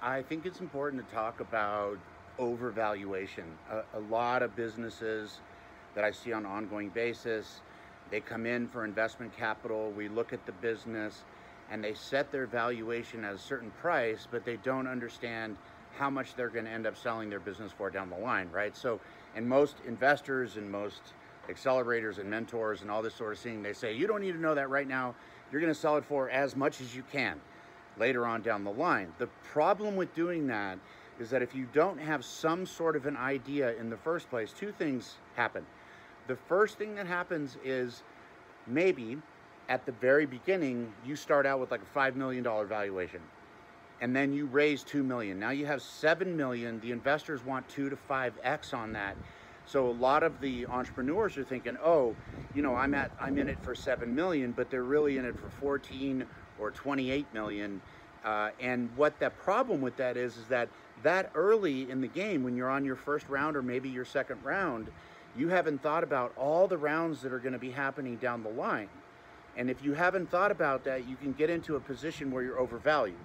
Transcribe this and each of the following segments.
I think it's important to talk about overvaluation. A, a, lot of businesses that I see on an ongoing basis, they come in for investment capital, we look at the business, and they set their valuation at a certain price, but they don't understand how much they're going to end up selling their business for down the line, right? So, and most investors and most accelerators and mentors and all this sort of thing, they say, you don't need to know that right now. You're going to sell it for as much as you can later on down the line. The problem with doing that is that if you don't have some sort of an idea in the first place, two things happen. The first thing that happens is maybe at the very beginning, you start out with like a $5 million valuation and then you raise 2 million. Now you have 7 million. The investors want 2 to 5x on that. So a lot of the entrepreneurs are thinking, "Oh, you know, I'm at I'm in it for 7 million, but they're really in it for 14 or 28 million. Uh, and what the problem with that is, is that that early in the game, when you're on your first round or maybe your second round, you haven't thought about all the rounds that are going to be happening down the line. And if you haven't thought about that, you can get into a position where you're overvalued.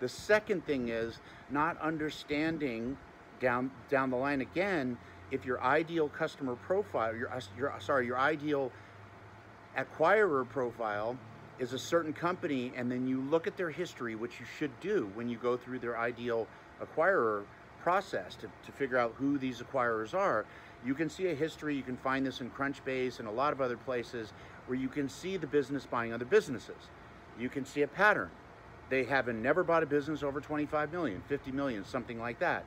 The second thing is not understanding down down the line again if your ideal customer profile, your, your sorry, your ideal acquirer profile is a certain company and then you look at their history, which you should do when you go through their ideal acquirer process to, to figure out who these acquirers are. You can see a history, you can find this in Crunchbase and a lot of other places where you can see the business buying other businesses. You can see a pattern. They haven't never bought a business over 25 million, 50 million, something like that.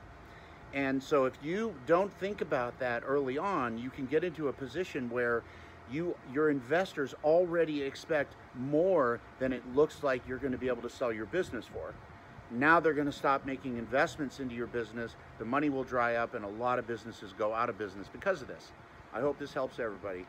And so if you don't think about that early on, you can get into a position where you your investors already expect more than it looks like you're going to be able to sell your business for. Now they're going to stop making investments into your business. The money will dry up and a lot of businesses go out of business because of this. I hope this helps everybody.